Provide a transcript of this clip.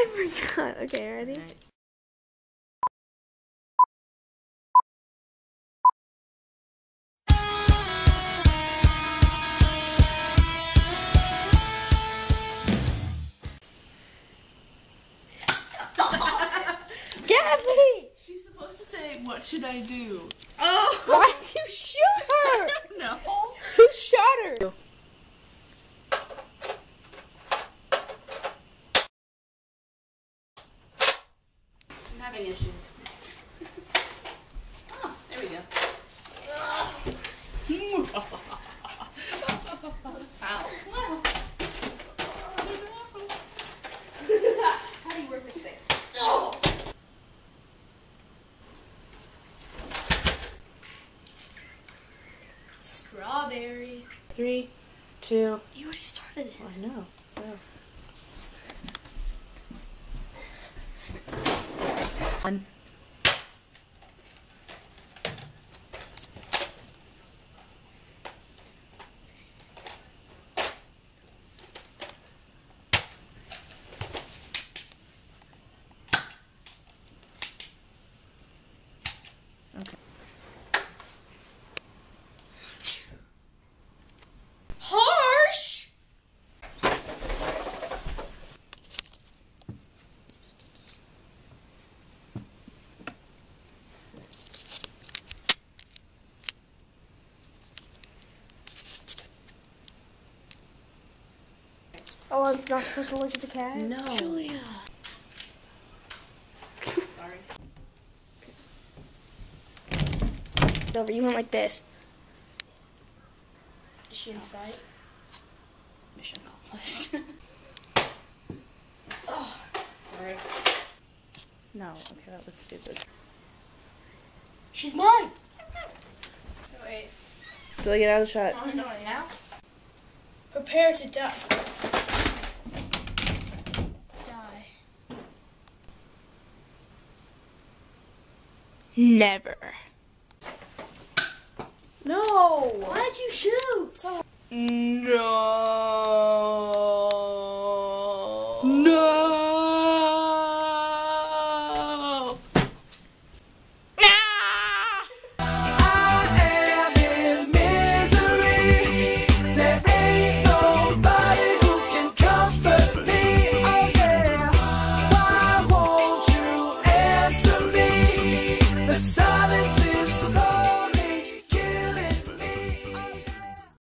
I forgot. Okay, ready? Alright. Gabby! She's supposed to say, "What should I do?" Oh! Why'd you shoot her? No. Who shot her? I'm having issues. Oh, there we go. Ow. How do you work this thing? Strawberry. Three, two. You already started it. I know. Yeah. One. Okay. Harsh! Oh, I'm not supposed to look at the cat? No. Julia. Sorry. Over, you went like this. Is she inside? Mission accomplished. oh. Sorry. No. Okay, that looks stupid. She's mine! Wait. Do I get out of the shot. Oh, no, now? Prepare to die. Never. No. Why'd you shoot? No. No.